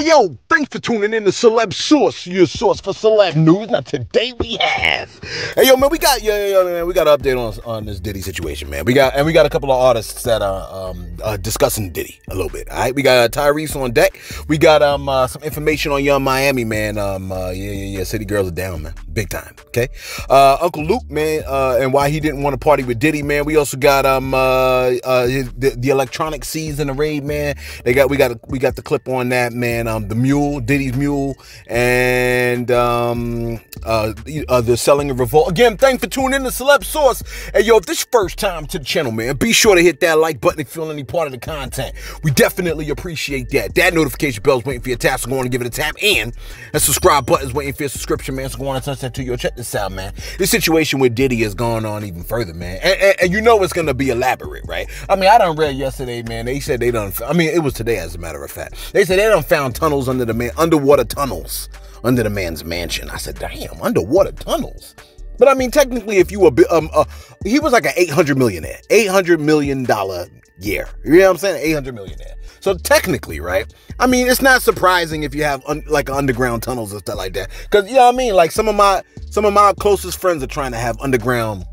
Hey yo, thanks for tuning in to Celeb Source, your source for celeb news. Now today we have. Hey yo, man, we got yeah, yeah, man, we got an update on on this Diddy situation, man. We got and we got a couple of artists that are um uh, discussing Diddy a little bit. All right, we got uh, Tyrese on deck. We got um uh, some information on Yung Miami, man. Um uh, yeah, yeah, yeah. City girls are down, man, big time. Okay, uh, Uncle Luke, man, uh, and why he didn't want to party with Diddy, man. We also got um uh, the, the electronic seeds in the raid, man. They got we got we got the clip on that, man. Um, the mule, Diddy's mule, and um, uh, uh, the selling of revolt. Again, thanks for tuning in to Celeb Source. Hey, yo, if this first time to the channel, man, be sure to hit that like button if you feel any part of the content. We definitely appreciate that. That notification bell's waiting for your tap, so go on and give it a tap. And that subscribe button's waiting for your subscription, man. So go on and touch that too. Yo, check this out, man. This situation with Diddy has gone on even further, man. And, and, and you know it's gonna be elaborate, right? I mean, I done read yesterday, man. They said they done. I mean, it was today, as a matter of fact. They said they done found tunnels under the man, underwater tunnels under the man's mansion. I said, damn, underwater tunnels. But I mean, technically, if you were, um, uh, he was like an 800 millionaire, 800 million dollar year. You know what I'm saying? 800 millionaire. So technically, right? I mean, it's not surprising if you have un like underground tunnels and stuff like that. Cause you know what I mean? Like some of my, some of my closest friends are trying to have underground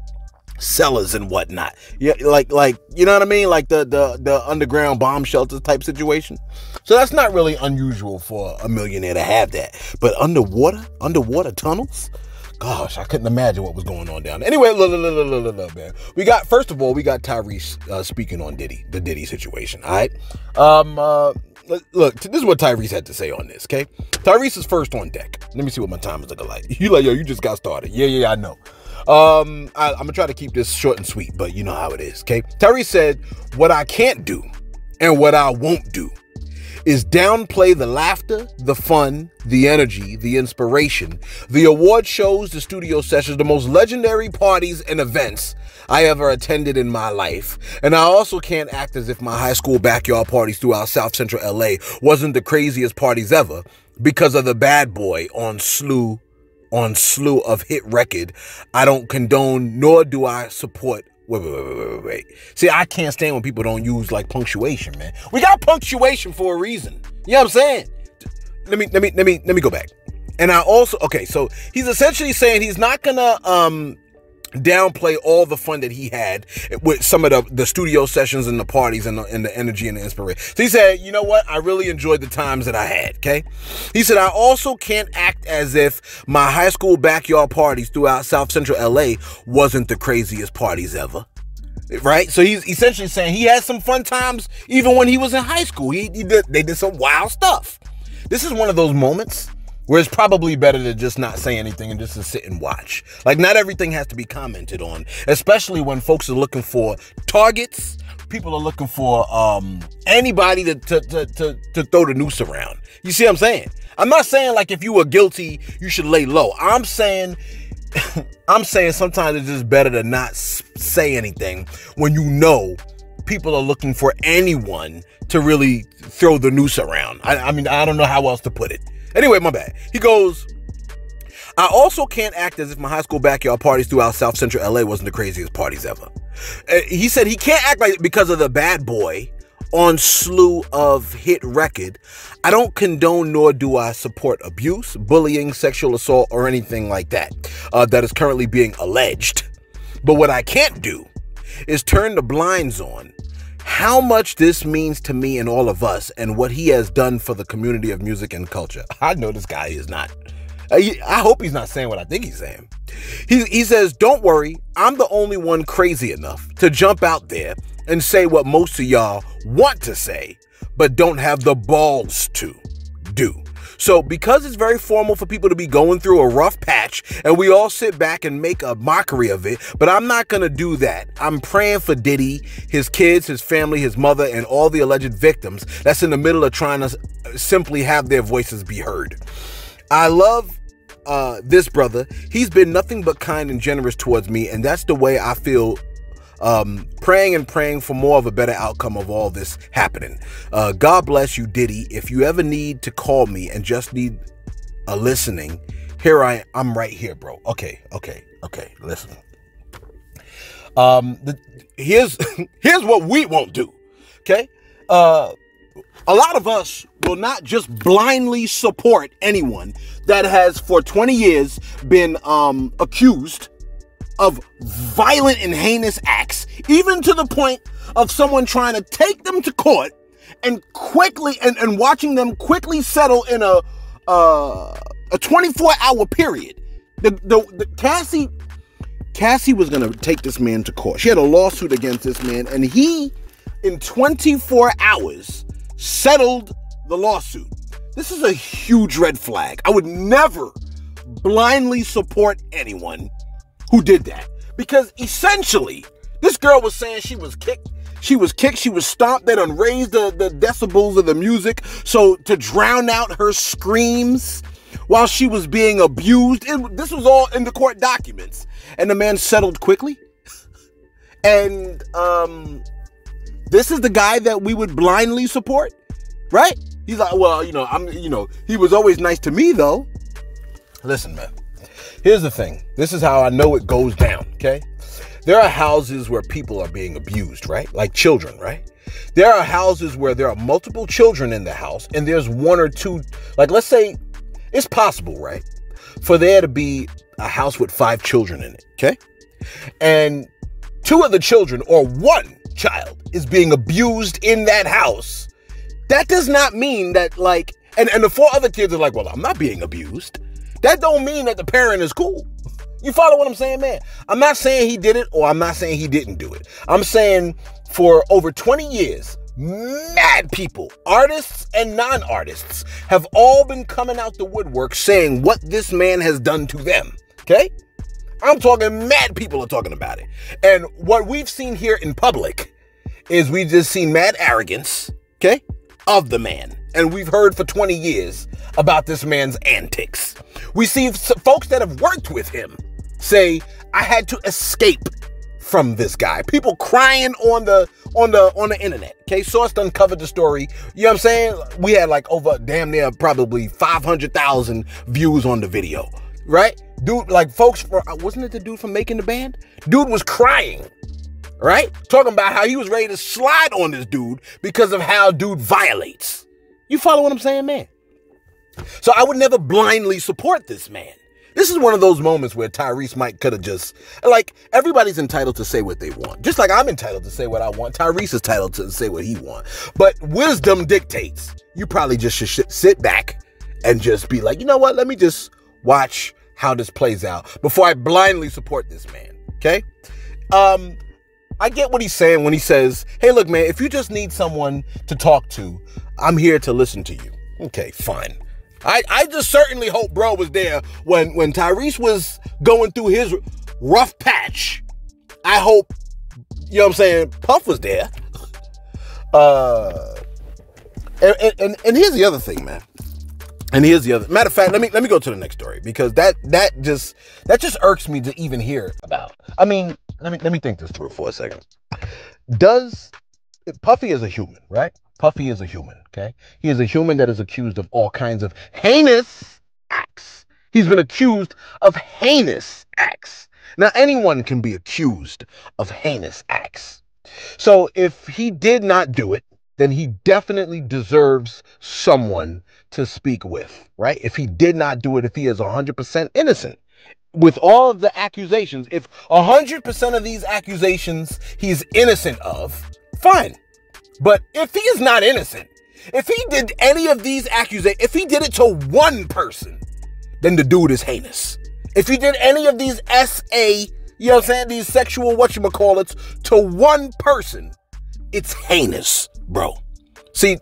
cellars and whatnot. Yeah, like like you know what I mean, like the the the underground bomb shelters type situation. So that's not really unusual for a millionaire to have that. But underwater, underwater tunnels. Gosh, I couldn't imagine what was going on down there. Anyway, look, look, look, look, look, look, man. We got first of all, we got Tyrese uh, speaking on Diddy, the Diddy situation. All right. Um. Uh, look, this is what Tyrese had to say on this. Okay, Tyrese is first on deck. Let me see what my time is looking like. You like, yo, you just got started. Yeah, yeah, I know. Um, I, I'm gonna try to keep this short and sweet, but you know how it is. Okay, Tyrese said, "What I can't do, and what I won't do." is downplay the laughter, the fun, the energy, the inspiration, the award shows, the studio sessions, the most legendary parties and events I ever attended in my life. And I also can't act as if my high school backyard parties throughout South Central LA wasn't the craziest parties ever because of the bad boy on slew on slew of hit record. I don't condone nor do I support Wait, wait, wait, wait, wait. See, I can't stand when people don't use like punctuation, man. We got punctuation for a reason. You know what I'm saying? Let me let me let me let me go back. And I also okay, so he's essentially saying he's not gonna um downplay all the fun that he had with some of the, the studio sessions and the parties and the, and the energy and the inspiration. So he said, you know what? I really enjoyed the times that I had, okay? He said, I also can't act as if my high school backyard parties throughout South Central LA wasn't the craziest parties ever. Right? So he's essentially saying he had some fun times even when he was in high school. He, he did, they did some wild stuff. This is one of those moments where it's probably better to just not say anything and just to sit and watch. Like, not everything has to be commented on, especially when folks are looking for targets. People are looking for um, anybody to, to, to, to, to throw the noose around. You see what I'm saying? I'm not saying like if you were guilty, you should lay low. I'm saying I'm saying sometimes it's just better to not say anything when you know people are looking for anyone to really throw the noose around. I, I mean, I don't know how else to put it. Anyway, my bad. He goes, I also can't act as if my high school backyard parties throughout South Central LA wasn't the craziest parties ever. Uh, he said he can't act like because of the bad boy on slew of hit record. I don't condone nor do I support abuse, bullying, sexual assault, or anything like that uh, that is currently being alleged. But what I can't do is turn the blinds on how much this means to me and all of us and what he has done for the community of music and culture. I know this guy is not. I hope he's not saying what I think he's saying. He, he says, Don't worry, I'm the only one crazy enough to jump out there and say what most of y'all want to say, but don't have the balls to do. So, because it's very formal for people to be going through a rough patch and we all sit back and make a mockery of it, but I'm not going to do that. I'm praying for Diddy, his kids, his family, his mother, and all the alleged victims that's in the middle of trying to simply have their voices be heard. I love uh, this brother. He's been nothing but kind and generous towards me, and that's the way I feel um, praying and praying for more of a better outcome of all this happening. Uh, God bless you, Diddy. If you ever need to call me and just need a listening, here I I'm right here, bro. Okay, okay, okay. Listen. Um, the, here's here's what we won't do. Okay. Uh, a lot of us will not just blindly support anyone that has for 20 years been um, accused of violent and heinous acts, even to the point of someone trying to take them to court and quickly and, and watching them quickly settle in a uh, a 24 hour period. The, the, the Cassie Cassie was gonna take this man to court. She had a lawsuit against this man, and he, in 24 hours, settled the lawsuit. This is a huge red flag. I would never blindly support anyone who did that because essentially, this girl was saying she was kicked. She was kicked, she was stomped, they done raised the, the decibels of the music so to drown out her screams while she was being abused. It, this was all in the court documents. And the man settled quickly. And um, this is the guy that we would blindly support, right? He's like, well, you know, I'm, you know, he was always nice to me though. Listen, man. Here's the thing. This is how I know it goes down, okay? There are houses where people are being abused, right? Like children, right? There are houses where there are multiple children in the house and there's one or two, like let's say it's possible, right? For there to be a house with five children in it, okay? And two of the children or one child is being abused in that house. That does not mean that like and, and the four other kids are like, well, I'm not being abused. That don't mean that the parent is cool. You follow what I'm saying, man? I'm not saying he did it or I'm not saying he didn't do it. I'm saying for over 20 years, mad people, artists and non artists, have all been coming out the woodwork saying what this man has done to them. Okay? I'm talking mad people are talking about it. And what we've seen here in public is we've just seen mad arrogance, okay, of the man. And we've heard for 20 years about this man's antics. We see folks that have worked with him say, I had to escape from this guy. People crying on the on the on the internet. Okay, Source done covered the story. You know what I'm saying? We had like over damn near probably 500,000 views on the video, right? Dude, like folks, for, uh, wasn't it the dude from making the band? Dude was crying, right? Talking about how he was ready to slide on this dude because of how dude violates. You follow what I'm saying, man? So I would never blindly support this man. This is one of those moments where Tyrese might could have just like everybody's entitled to say what they want. Just like I'm entitled to say what I want. Tyrese is entitled to say what he wants. But wisdom dictates. You probably just should sit back and just be like, you know what? Let me just watch how this plays out before I blindly support this man. Okay? Um, I get what he's saying when he says, hey, look, man, if you just need someone to talk to, I'm here to listen to you. Okay, fine. I, I just certainly hope bro was there when when Tyrese was going through his rough patch. I hope you know what I'm saying. Puff was there. Uh, and, and and here's the other thing, man. And here's the other matter of fact. Let me let me go to the next story because that that just that just irks me to even hear about. I mean, let me let me think this through for a second. Does Puffy is a human, right? Puffy is a human, okay? He is a human that is accused of all kinds of heinous acts. He's been accused of heinous acts. Now, anyone can be accused of heinous acts. So, if he did not do it, then he definitely deserves someone to speak with, right? If he did not do it, if he is 100% innocent. With all of the accusations, if 100% of these accusations he's innocent of, fine. But if he is not innocent, if he did any of these accusations, if he did it to one person, then the dude is heinous. If he did any of these SA, you know what I'm saying, these sexual whatchamacallits to one person, it's heinous, bro. See,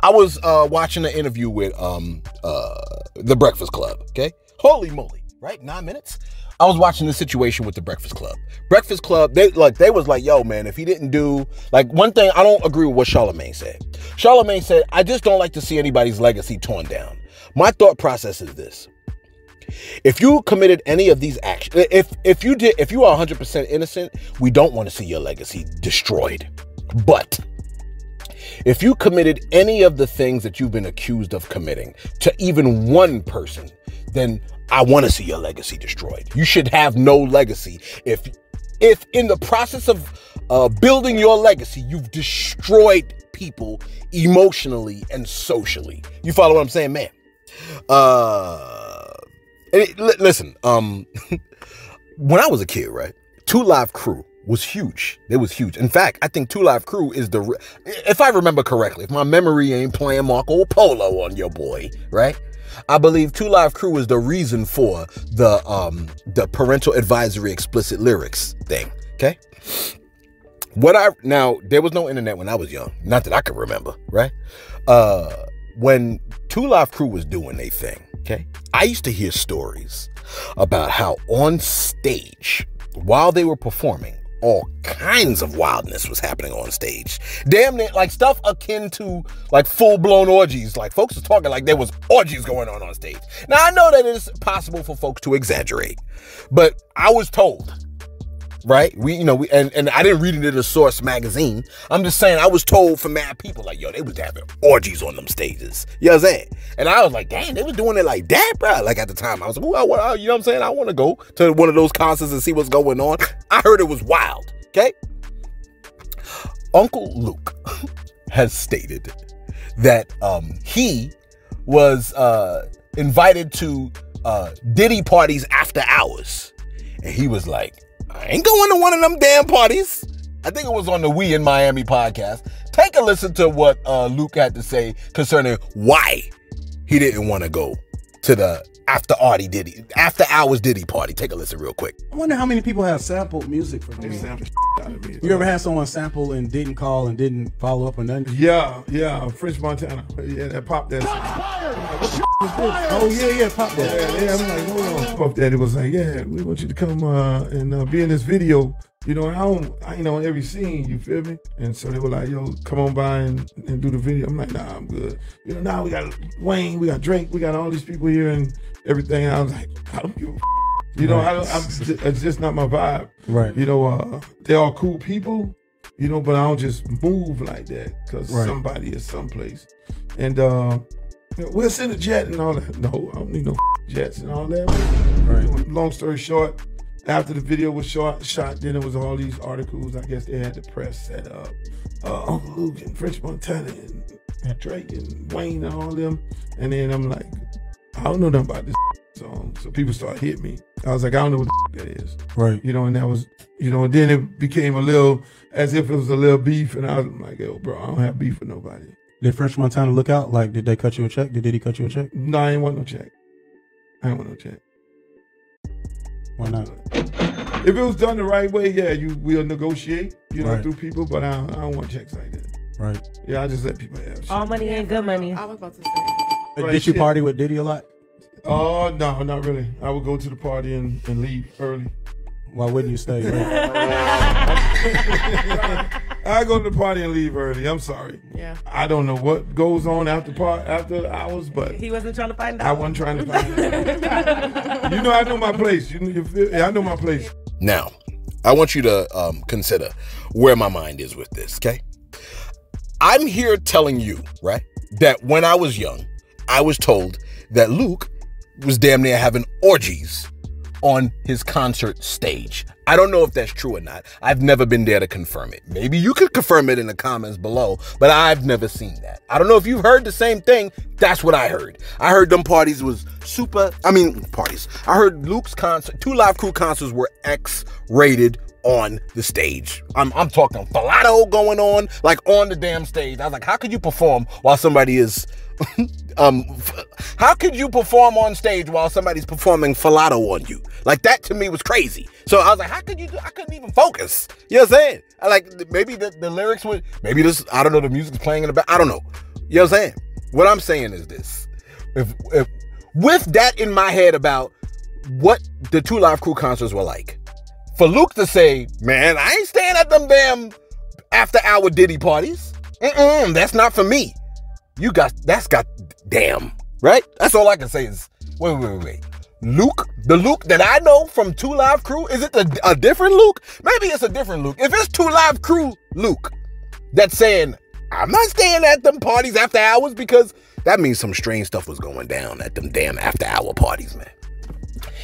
I was uh, watching an interview with um uh the Breakfast Club, okay? Holy moly, right? Nine minutes? I was watching the situation with the Breakfast Club. Breakfast Club, they like they was like, yo, man, if he didn't do like one thing, I don't agree with what Charlemagne said. Charlemagne said, I just don't like to see anybody's legacy torn down. My thought process is this. If you committed any of these actions, if if you did, if you are 100% innocent, we don't want to see your legacy destroyed. But if you committed any of the things that you've been accused of committing to even one person, then I want to see your legacy destroyed. You should have no legacy if if in the process of uh, building your legacy you've destroyed people emotionally and socially. You follow what I'm saying, man? Uh, it, listen, um, when I was a kid, right? Two Live Crew was huge. It was huge. In fact, I think Two Live Crew is the, if I remember correctly, if my memory ain't playing Marco Polo on your boy, right? I believe Two Live Crew is the reason for the um the parental advisory explicit lyrics thing. Okay. What I now there was no internet when I was young, not that I could remember, right? Uh when Two Live Crew was doing their thing, okay, I used to hear stories about how on stage while they were performing, all kinds of wildness was happening on stage. Damn it, like stuff akin to like full blown orgies. Like folks are talking like there was orgies going on on stage. Now I know that it's possible for folks to exaggerate, but I was told right? We, you know, we and, and I didn't read it in a source magazine. I'm just saying I was told from mad people like, yo, they was having orgies on them stages. You know what I'm saying? And I was like, damn, they was doing it like that, bro. Like at the time, I was like, well, I, you know what I'm saying? I want to go to one of those concerts and see what's going on. I heard it was wild. Okay. Uncle Luke has stated that um, he was uh, invited to uh, Diddy parties after hours. And he was like, I ain't going to one of them damn parties. I think it was on the We in Miami podcast. Take a listen to what uh, Luke had to say concerning why he didn't want to go to the after Artie Diddy, after hours Diddy party. Take a listen real quick. I wonder how many people have sampled music from me. You ever had someone sample and didn't call and didn't follow up on nothing? Yeah, yeah, French Montana. Yeah, that pop that. Oh yeah, yeah, pop that. Yeah, yeah. I'm like, hold on. Pop that. It was like, yeah, we want you to come uh, and uh, be in this video. You know, I don't, I ain't on every scene, you feel me? And so they were like, yo, come on by and, and do the video. I'm like, nah, I'm good. You know, now we got Wayne, we got Drake, we got all these people here and everything. And I was like, I don't give a you know, right. I don't, I'm, it's just not my vibe. Right. You know, uh, they're all cool people, you know, but I don't just move like that because right. somebody is someplace. And uh, we'll send a jet and all that. No, I don't need no jets and all that. Right. Long story short, after the video was shot, shot, then it was all these articles. I guess they had the press set up. Uh, Uncle Luke and French Montana and, Drake and Wayne and all them. And then I'm like, I don't know nothing about this song. So people start hitting me. I was like, I don't know what that is. Right. You know, and that was, you know, and then it became a little, as if it was a little beef. And I was like, yo, bro, I don't have beef with nobody. Did French Montana look out? Like, did they cut you a check? Did Diddy cut you a check? No, I ain't want no check. I ain't want no check. Why not? If it was done the right way, yeah, you will negotiate, you know, right. through people, but I don't, I don't want checks like that. Right. Yeah, I just let people have shit. All money ain't good money. I was about to say. Right, Did you party with Diddy a lot? Oh, uh, no, not really. I would go to the party and, and leave early. Why wouldn't you stay? I go to the party and leave early. I'm sorry. Yeah. I don't know what goes on after part after hours, but he wasn't trying to find out. I wasn't trying to find out. you know, I know my place. You, you feel, I know my place. Now, I want you to um, consider where my mind is with this. Okay, I'm here telling you right that when I was young, I was told that Luke was damn near having orgies on his concert stage. I don't know if that's true or not. I've never been there to confirm it. Maybe you could confirm it in the comments below, but I've never seen that. I don't know if you've heard the same thing. That's what I heard. I heard them parties was super, I mean, parties. I heard Luke's concert, two live crew concerts were X rated on the stage. I'm, I'm talking falado going on, like on the damn stage. I was like, how could you perform while somebody is um how could you perform on stage while somebody's performing falado on you? Like that to me was crazy. So i was like how could you do i couldn't even focus. You know what i'm saying? I like maybe the, the lyrics would maybe this i don't know the music's playing in the back i don't know. You know what i'm saying? What i'm saying is this. If, if with that in my head about what the two live crew concerts were like for luke to say man i ain't staying at them damn after hour diddy parties. Mm-mm, that's not for me you got that's got damn right. That's all I can say is wait, wait, wait, wait. Luke, the Luke that I know from Two Live Crew, is it a, a different Luke? Maybe it's a different Luke. If it's Two Live Crew Luke that's saying I'm not staying at them parties after hours because that means some strange stuff was going down at them damn after hour parties, man.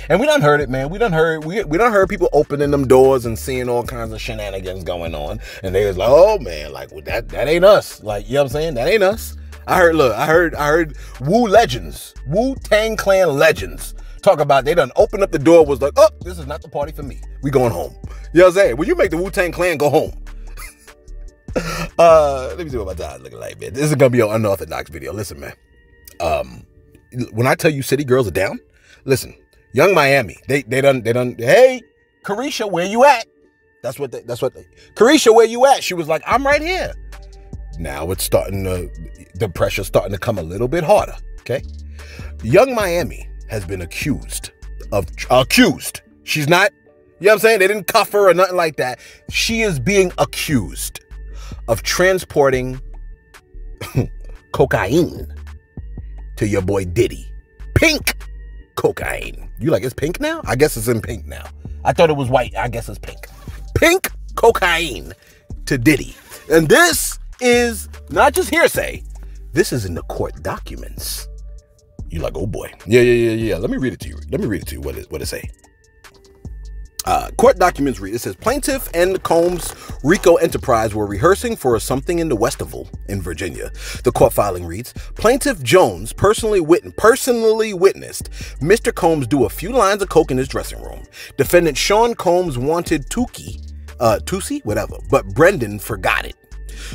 And we done heard it, man. We done heard we we done heard people opening them doors and seeing all kinds of shenanigans going on. And they was like, oh man, like well, that that ain't us. Like, you know what I'm saying? That ain't us. I heard, look, I heard, I heard Wu legends, Wu Tang Clan legends talk about they done opened up the door, was like, oh, this is not the party for me. We going home. You know what I'm saying? When you make the Wu Tang Clan go home. uh, let me see what my time looking like, man. This is gonna be an unorthodox video. Listen, man. Um, when I tell you city girls are down, listen, Yung Miami, they they done they done. Hey, Caresha, where you at? That's what they, that's what they. Caresha, where you at? She was like, I'm right here. Now it's starting to the pressure's starting to come a little bit harder. Okay, Yung Miami has been accused of accused. She's not. You know what I'm saying? They didn't cuff her or nothing like that. She is being accused of transporting cocaine to your boy Diddy. Pink cocaine. You like it's pink now? I guess it's in pink now. I thought it was white. I guess it's pink. Pink cocaine to Diddy. And this is not just hearsay. This is in the court documents. You like, oh boy. Yeah, yeah, yeah, yeah. Let me read it to you. Let me read it to you. What it, what it say? Uh, court documents read, it says plaintiff and Combs Rico Enterprise were rehearsing for something in the Westival in Virginia. The court filing reads, plaintiff Jones personally, wit- personally witnessed Mr. Combs do a few lines of coke in his dressing room. Defendant Sean Combs wanted Tukey, uh, Tusi, whatever, but Brendan forgot it.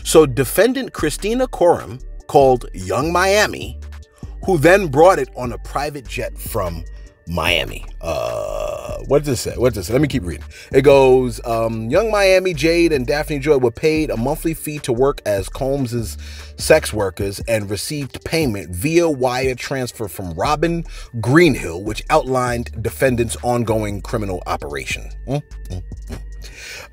So defendant Kristina Khorram called Yung Miami, who then brought it on a private jet from Miami. Uh, what does it say? What does it say? Let me keep reading. It goes, um, Yung Miami, Jade, and Daphne Joy were paid a monthly fee to work as Combs's sex workers and received payment via wire transfer from Robin Greenhill, which outlined defendant's ongoing criminal operation. Mm, mm, mm.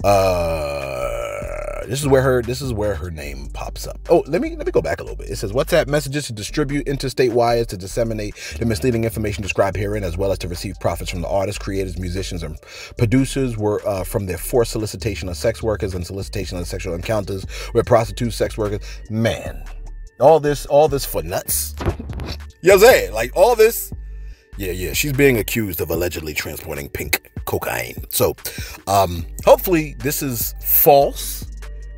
Uh, this is where her this is where her name pops up. Oh, let me let me go back a little bit. It says WhatsApp messages to distribute interstate wires to disseminate the misleading information described herein, as well as to receive profits from the artists, creators, musicians, and producers were uh, from their forced solicitation of sex workers and solicitation of sexual encounters with prostitutes, sex workers. Man, all this all this for nuts. you know what I'm saying? Like all this yeah, yeah. She's being accused of allegedly transporting pink cocaine. So, um, hopefully, this is false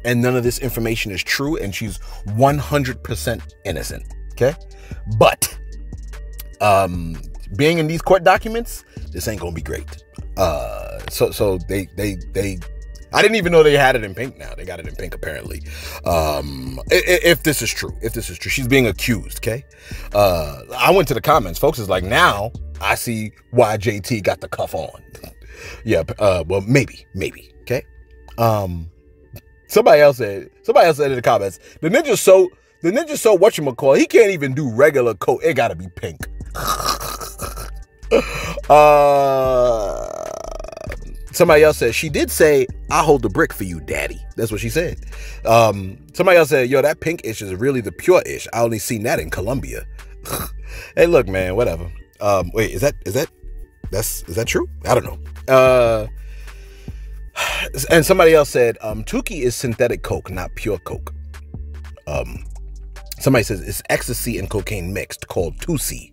and none of this information is true and she's 100% innocent. Okay. But, um, being in these court documents, this ain't gonna be great. Uh, so, so they, they, they, I didn't even know they had it in pink now. They got it in pink apparently. Um, if, if this is true, if this is true, she's being accused. Okay. Uh, I went to the comments. Folks is like, now I see why JT got the cuff on. yeah. Uh, well, maybe, maybe. Okay. Um, somebody else said. Somebody else said in the comments, the ninja so the ninja so what you call he can't even do regular coat. It got to be pink. uh Somebody else said she did say, "I hold the brick for you, daddy." That's what she said. Um, somebody else said, "Yo, that pink ish is really the pure ish. I only seen that in Colombia." hey, look, man, whatever. Um, wait, is that is that that's is that true? I don't know. Uh, and somebody else said, um, "Tukey is synthetic coke, not pure coke." Um, somebody says it's ecstasy and cocaine mixed, called Tusi.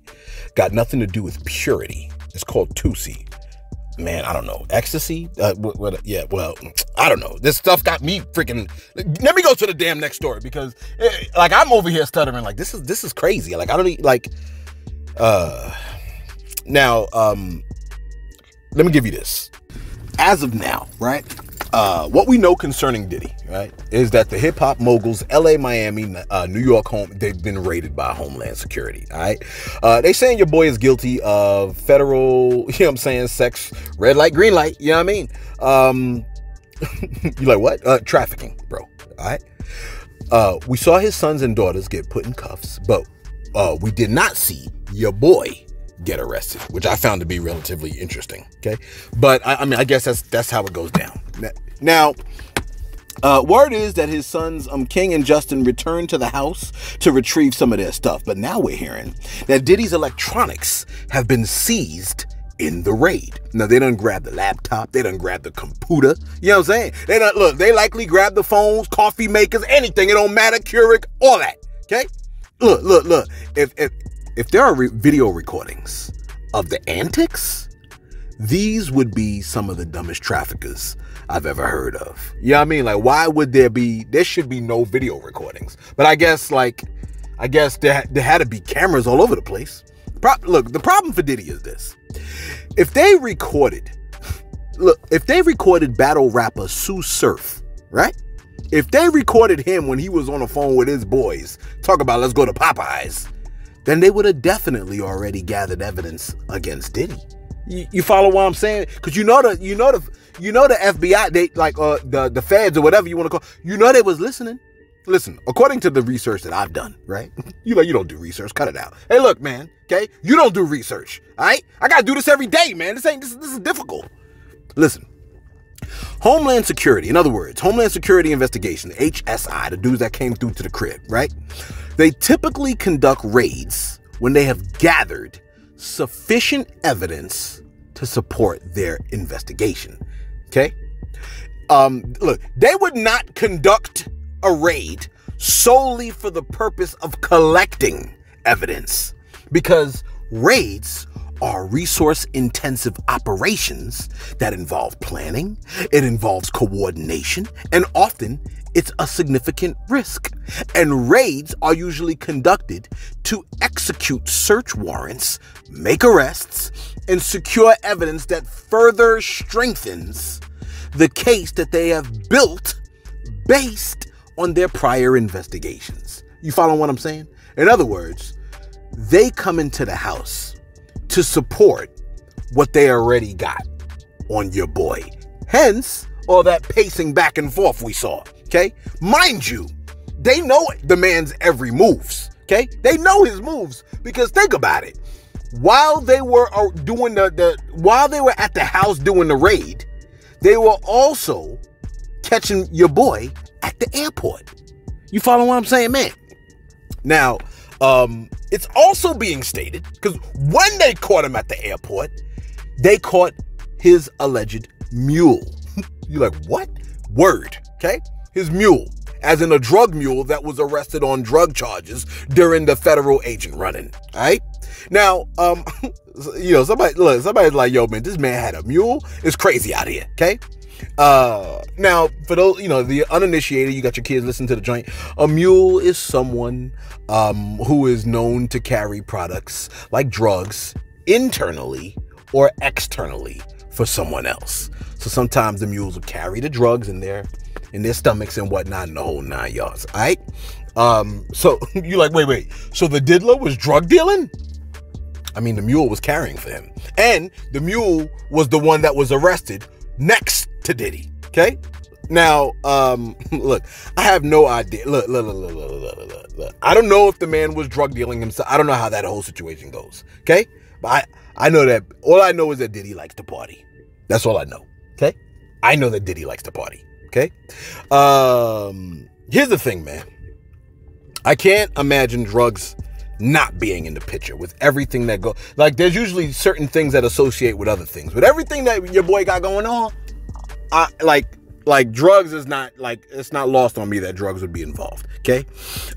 Got nothing to do with purity. It's called Tusi man, I don't know, ecstasy. Uh, what, what, yeah, well, I don't know. This stuff got me freaking. Let me go to the damn next story because, it, eh, like, I'm over here stuttering. Like, this is this is crazy. Like, I don't need like. Uh, now, um, let me give you this. As of now, right? Uh, what we know concerning Diddy, right, is that the hip hop moguls, LA, Miami, uh, New York home, they've been raided by Homeland Security. All right. Uh, they saying your boy is guilty of federal, you know what I'm saying, sex, red light, green light. You know what I mean? Um, you like what? Uh, trafficking, bro. All right. Uh, we saw his sons and daughters get put in cuffs, but uh, we did not see your boy get arrested, which I found to be relatively interesting. Okay, but I, I mean, I guess that's that's how it goes down. Now, uh, word is that his sons, um, King and Justin, returned to the house to retrieve some of their stuff. But now we're hearing that Diddy's electronics have been seized in the raid. Now they don't grab the laptop, they don't grab the computer. You know what I'm saying? They don't look. They likely grab the phones, coffee makers, anything. It don't matter, Keurig, all that. Okay. Look, look, look. If if if there are re video recordings of the antics these would be some of the dumbest traffickers I've ever heard of. You know what I mean? Like, why would there be, there should be no video recordings. But I guess, like, I guess there, there had to be cameras all over the place. Pro- look, the problem for Diddy is this. If they recorded, look, if they recorded battle rapper Sue Surf, right? If they recorded him when he was on the phone with his boys, talk about let's go to Popeyes, then they would have definitely already gathered evidence against Diddy. You, you follow what I'm saying? Because you know the you know the you know the FBI they like uh the the feds or whatever you want to call you know they was listening. Listen, according to the research that I've done, right? You like you don't do research, cut it out. Hey, look, man, okay? You don't do research, all right? I gotta do this every day, man. This ain't this, this is difficult. Listen, Homeland Security, in other words, Homeland Security Investigation, HSI, the dudes that came through to the crib, right? They typically conduct raids when they have gathered sufficient evidence to support their investigation. Okay? Um, look, they would not conduct a raid solely for the purpose of collecting evidence because raids are resource intensive operations that involve planning, it involves coordination, and often it's a significant risk. And raids are usually conducted to execute search warrants, make arrests, and secure evidence that further strengthens the case that they have built based on their prior investigations. You follow what I'm saying? In other words, they come into the house to support what they already got on your boy. Hence, all that pacing back and forth we saw. Okay? Mind you, they know the man's every moves. Okay? They know his moves because think about it. While they were uh, doing the, the while they were at the house doing the raid, they were also catching your boy at the airport. You follow what I'm saying, man? Now, um, it's also being stated because when they caught him at the airport, they caught his alleged mule. You're like, what? Word, okay? His mule, as in a drug mule that was arrested on drug charges during the federal agent running. All right. Now, um, you know, somebody look, somebody's like, yo, man, this man had a mule. It's crazy out here, okay? Uh, now, for those, you know, the uninitiated, you got your kids listen to the joint. A mule is someone um, who is known to carry products like drugs internally or externally for someone else. So sometimes the mules will carry the drugs in their in their stomachs and whatnot in the whole nine yards. All right. Um, so you're like, wait, wait. So the diddler was drug dealing? I mean, the mule was carrying for him. And the mule was the one that was arrested next to Diddy. Okay? Now, um, look, I have no idea. Look, look, look, look, look, look, look, look. I don't know if the man was drug dealing himself. I don't know how that whole situation goes. Okay? But I, I know that all I know is that Diddy likes to party. That's all I know. Okay? I know that Diddy likes to party. Okay? Um, here's the thing, man. I can't imagine drugs not being in the picture with everything that go like there's usually certain things that associate with other things but everything that your boy got going on I like like drugs is not like it's not lost on me that drugs would be involved okay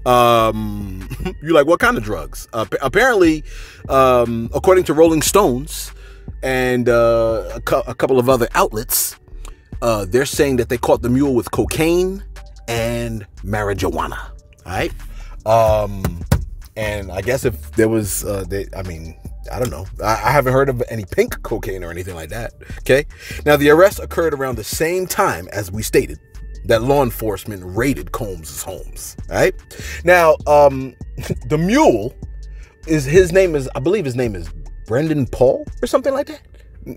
um you're like what kind of drugs uh, apparently um according to rolling stones and uh, a, cu- a couple of other outlets uh they're saying that they caught the mule with cocaine and marijuana all right um and I guess if there was, uh, they, I mean, I don't know. I, I, haven't heard of any pink cocaine or anything like that. Okay. Now, the arrest occurred around the same time as we stated that law enforcement raided Combs's homes. Right. Now, um, the mule is his name is, I believe his name is Brendan Paul or something like that.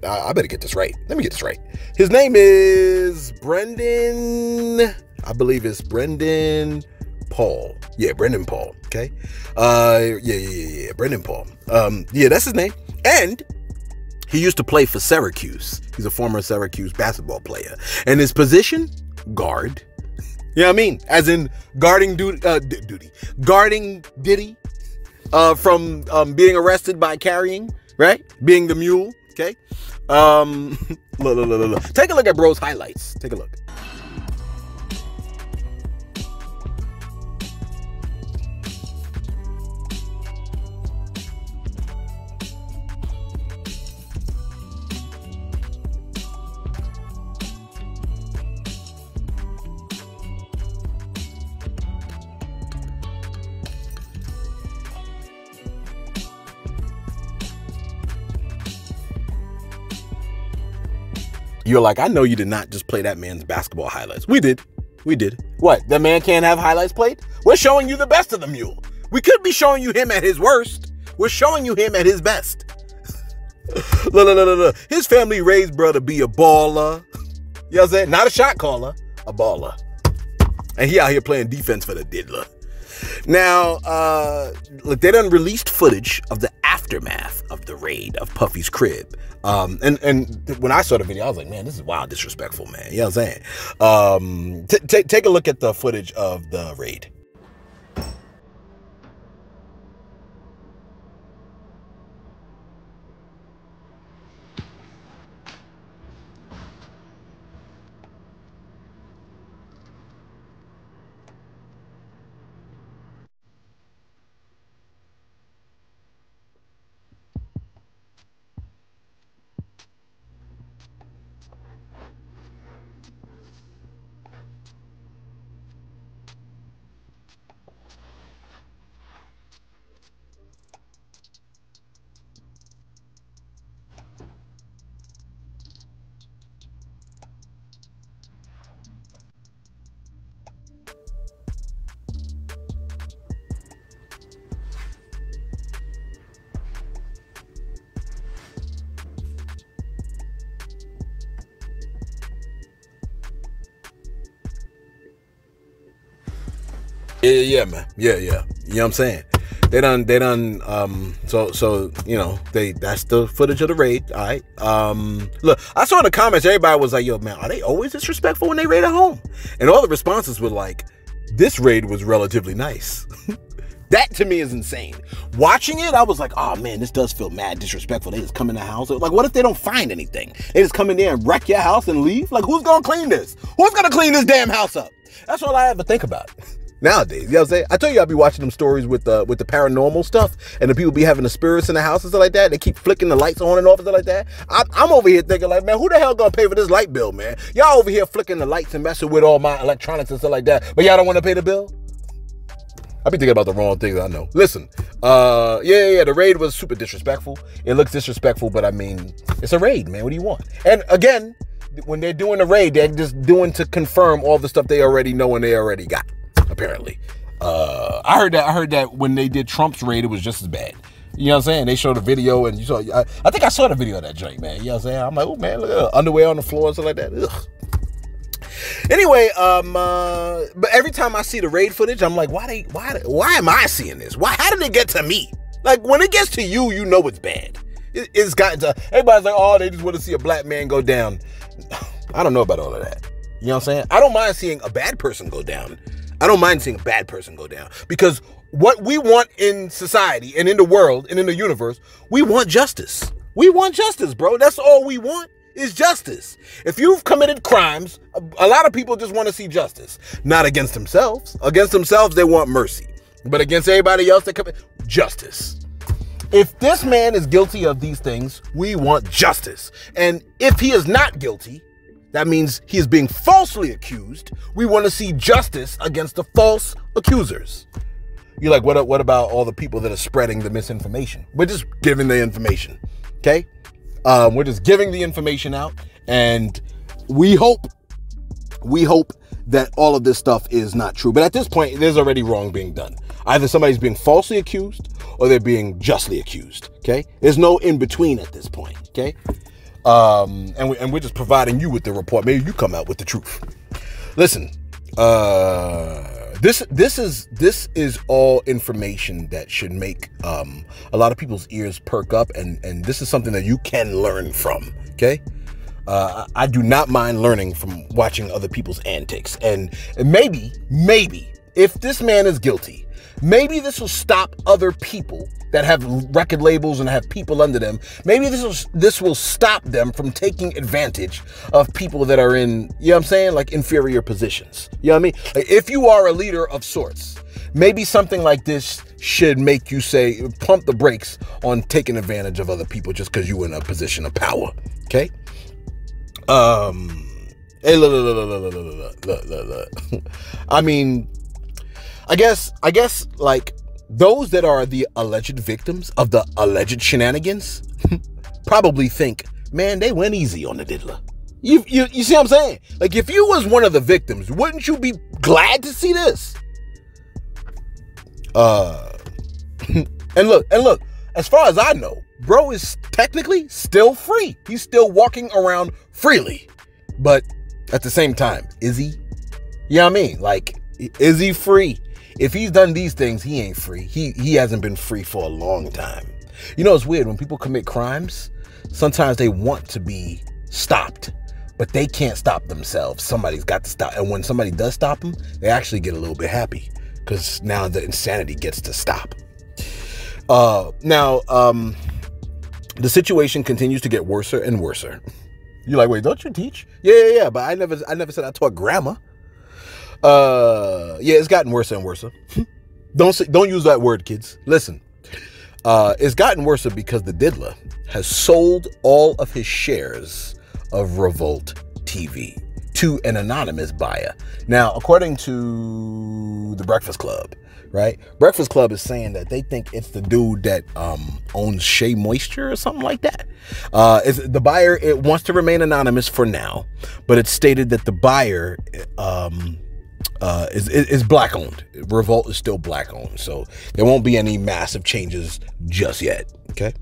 I better get this right. Let me get this right. His name is Brendan. I believe it's Brendan Paul. Yeah, Brendan Paul. Okay. Uh, yeah, yeah, yeah, yeah. Brendan Paul. Um, yeah, that's his name. And he used to play for Syracuse. He's a former Syracuse basketball player. And his position, guard. You know what I mean? As in guarding duty, uh, duty, guarding Diddy uh, from um, being arrested by carrying, right? Being the mule. Okay. Um, look, look, look, look. Take a look at bro's highlights. Take a look. You're like, I know you did not just play that man's basketball highlights. We did. We did. What? The man can't have highlights played? We're showing you the best of the mule. We could be showing you him at his worst. We're showing you him at his best. look, look, look, look. His family raised brother be a baller. You know what I'm saying? Not a shot caller, a baller. And he out here playing defense for the diddler. Now, uh, look, they done released footage of the aftermath of the raid of Puffy's crib. Um, and and when I saw the video, I was like, man, this is wild disrespectful, man. You know what I'm saying? Um, take a look at the footage of the raid. Yeah, yeah, man. Yeah, yeah. You know what I'm saying? They done, they done, um, so, so, you know, they, that's the footage of the raid. All right. Um, look, I saw in the comments, everybody was like, yo, man, are they always disrespectful when they raid a home? And all the responses were like, this raid was relatively nice. that to me is insane. Watching it, I was like, oh man, this does feel mad disrespectful. They just come in the house. Like, what if they don't find anything? They just come in there and wreck your house and leave? Like, who's gonna clean this? Who's gonna clean this damn house up? That's all I ever think about. nowadays. You know what I'm saying? I tell you, I'll be watching them stories with the with the paranormal stuff, and the people be having the spirits in the house and stuff like that. They keep flicking the lights on and off and stuff like that. I, am over here thinking like, man, who the hell gonna pay for this light bill, man? Y'all over here flicking the lights and messing with all my electronics and stuff like that, but y'all don't want to pay the bill. I be thinking about the wrong things. I know. Listen, uh, yeah, yeah, the raid was super disrespectful. It looks disrespectful, but I mean, it's a raid, man. What do you want? And again, when they're doing the raid, they're just doing to confirm all the stuff they already know and they already got apparently. Uh, I heard that. I heard that when they did Trump's raid, it was just as bad. You know what I'm saying? They showed a video, and you saw. I, I think I saw the video of that joint, man. You know what I'm saying? I'm like, oh man, look at that. underwear on the floor and stuff like that. Ugh. Anyway, um, uh, but every time I see the raid footage, I'm like, why they, why, why am I seeing this? Why, how did it get to me? Like when it gets to you, you know it's bad. It, it's gotten to everybody's like, oh, they just want to see a black man go down. I don't know about all of that. You know what I'm saying? I don't mind seeing a bad person go down. I don't mind seeing a bad person go down because what we want in society and in the world and in the universe, we want justice. We want justice, bro. That's all we want is justice. If you've committed crimes, a, lot of people just want to see justice, not against themselves. Against themselves, they want mercy, but against everybody else, they commit justice. If this man is guilty of these things, we want justice. And if he is not guilty, that means he is being falsely accused. We want to see justice against the false accusers. You're like, what, what about all the people that are spreading the misinformation? We're just giving the information, okay? Um, we're just giving the information out, and we hope, we hope that all of this stuff is not true. But at this point, there's already wrong being done. Either somebody's being falsely accused or they're being justly accused, okay? There's no in between at this point, okay? Um, and, we, and we're just providing you with the report. Maybe you come out with the truth. Listen, uh, this this is this is all information that should make um, a lot of people's ears perk up, and and this is something that you can learn from. Okay. Uh, I do not mind learning from watching other people's antics. And, and maybe, maybe, if this man is guilty, maybe this will stop other people that have record labels and have people under them, maybe this will this will stop them from taking advantage of people that are in, you know what I'm saying, like inferior positions. You know what I mean? Like if you are a leader of sorts, maybe something like this should make you say pump the brakes on taking advantage of other people just because you're in a position of power. Okay? Um hey look look look look look look look look. I mean I guess I guess like those that are the alleged victims of the alleged shenanigans probably think, man, they went easy on the diddler. You, you you see what I'm saying? Like if you was one of the victims, wouldn't you be glad to see this? Uh and look, and look, as far as I know, bro is technically still free. He's still walking around freely. But at the same time, is he? You know what I mean? Like, is he free? If he's done these things, he ain't free. He he hasn't been free for a long time. You know, it's weird when people commit crimes, sometimes they want to be stopped, but they can't stop themselves. Somebody's got to stop. And when somebody does stop them, they actually get a little bit happy because now the insanity gets to stop. Uh, now, um, the situation continues to get worser and worser. You're like, wait, don't you teach? Yeah, yeah, yeah. But I never, I never said I taught grammar. Uh, yeah, it's gotten worse and worse. don't say, don't use that word, kids. Listen, uh, it's gotten worse because the diddler has sold all of his shares of Revolt TV to an anonymous buyer. Now, according to the Breakfast Club, right? Breakfast Club is saying that they think it's the dude that um, owns Shea Moisture or something like that. Uh, is the buyer it wants to remain anonymous for now, but it's stated that the buyer um, uh, is, is black owned. Revolt is still black owned, so there won't be any massive changes just yet. Okay.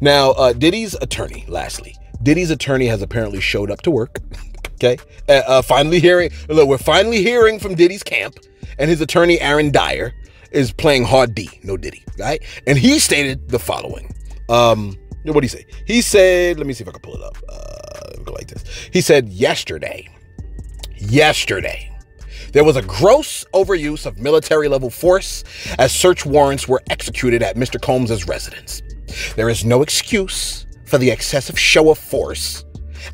Now, uh, Diddy's attorney, lastly, Diddy's attorney has apparently showed up to work. Okay. Uh, uh, finally hearing, look, we're finally hearing from Diddy's camp, and his attorney, Aaron Dyer, is playing hard D, no Diddy, right? And he stated the following. Um, what did he say? He said, let me see if I can pull it up. Uh, go like this. He said, yesterday, yesterday, there was a gross overuse of military level force as search warrants were executed at Mr. Combs's residence. There is no excuse for the excessive show of force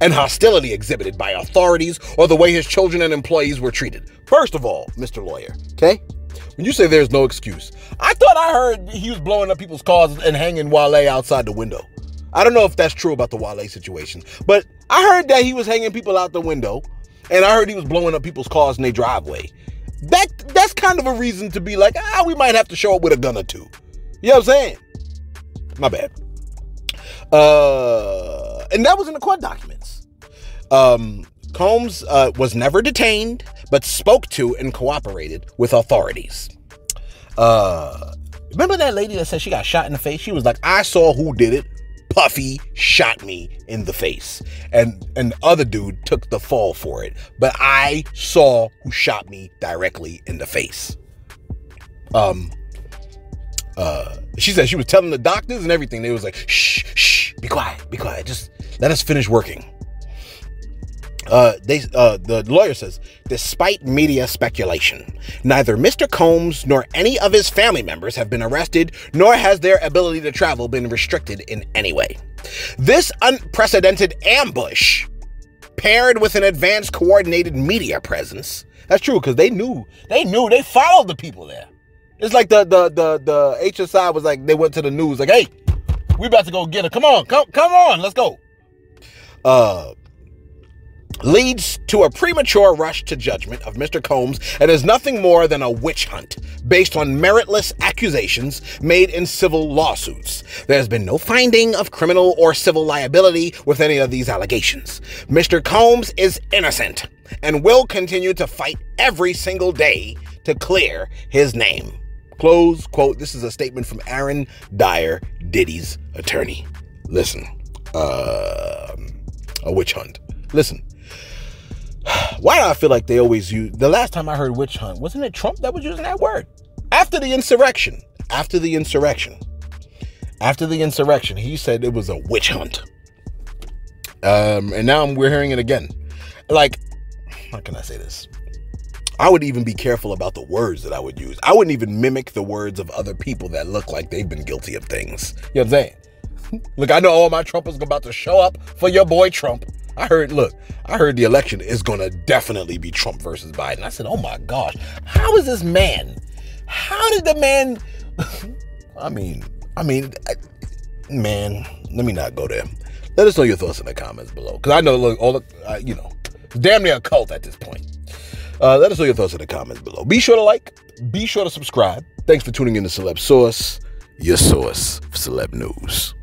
and hostility exhibited by authorities or the way his children and employees were treated. First of all, Mr. Lawyer, okay? When you say there's no excuse, I thought I heard he was blowing up people's cars and hanging Wale outside the window. I don't know if that's true about the Wale situation, but I heard that he was hanging people out the window, and I heard he was blowing up people's cars in their driveway. That that's kind of a reason to be like, ah, we might have to show up with a gun or two. You know what I'm saying? My bad. Uh, and that was in the court documents. Um, Combs uh, was never detained, but spoke to and cooperated with authorities. Uh, remember that lady that said she got shot in the face? She was like, I saw who did it. Puffy shot me in the face. And and the other dude took the fall for it. But I saw who shot me directly in the face. Um uh she said she was telling the doctors and everything. They was like, shh, shh, be quiet, be quiet. Just let us finish working. Uh, they, uh, the lawyer says, despite media speculation, neither Mr. Combs nor any of his family members have been arrested, nor has their ability to travel been restricted in any way. This unprecedented ambush, paired with an advanced coordinated media presence, that's true because they knew, they knew, they followed the people there. It's like the the the the HSI was like they went to the news like, hey, we about to go get her. Come on, come come on, let's go. Uh leads to a premature rush to judgment of Mr. Combs and is nothing more than a witch hunt based on meritless accusations made in civil lawsuits. There has been no finding of criminal or civil liability with any of these allegations. Mr. Combs is innocent and will continue to fight every single day to clear his name. Close quote. This is a statement from Aaron Dyer, Diddy's attorney. Listen, uh, a witch hunt. Listen, why do I feel like they always use the last time I heard witch hunt, wasn't it Trump that was using that word? After the insurrection. After the insurrection. After the insurrection, he said it was a witch hunt. Um, and now we're hearing it again. Like, how can I say this? I would even be careful about the words that I would use. I wouldn't even mimic the words of other people that look like they've been guilty of things. You know what I'm saying? Look, I know all my Trumpers about to show up for your boy Trump. I heard, look, I heard the election is going to definitely be Trump versus Biden. I said, oh my gosh, how is this man? How did the man? I mean, I mean, I, man, let me not go there. Let us know your thoughts in the comments below, because I know, look, all the, uh, you know, damn near a cult at this point. Uh, let us know your thoughts in the comments below. Be sure to like, be sure to subscribe. Thanks for tuning in to Celeb Source, your source for celeb news.